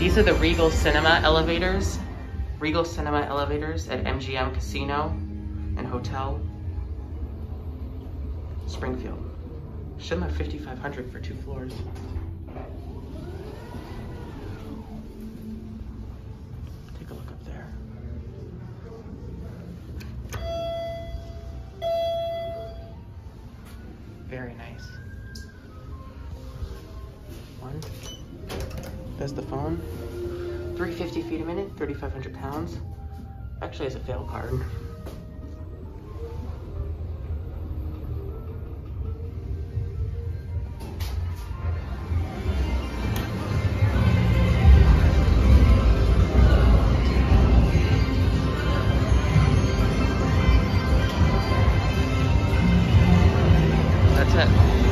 are the Regal Cinema elevators. Regal Cinema elevators at MGM Casino and Hotel. Springfield. Schindler 5,500 for two floors. Take a look up there. Very nice. One. There's the phone. 350 feet a minute, 3,500 pounds. Actually has a fail card. That's it.